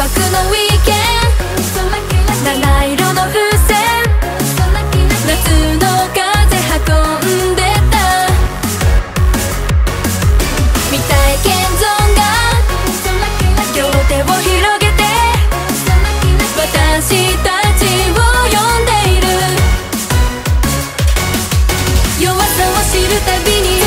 惑のウィーケン。七色の風船。夏の風運んでた未体験ゾーンが。両手を広げて。私たちを呼んでいる。弱さを知るたびに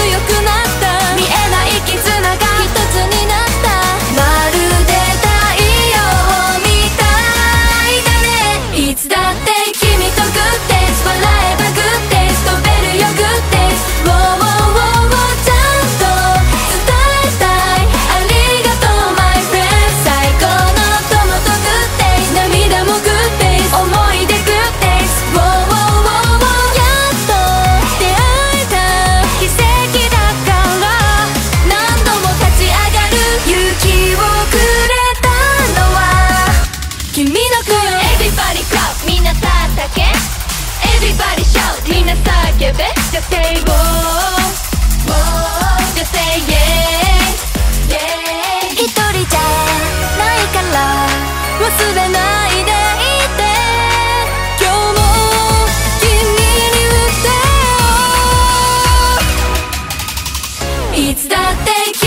It's the thank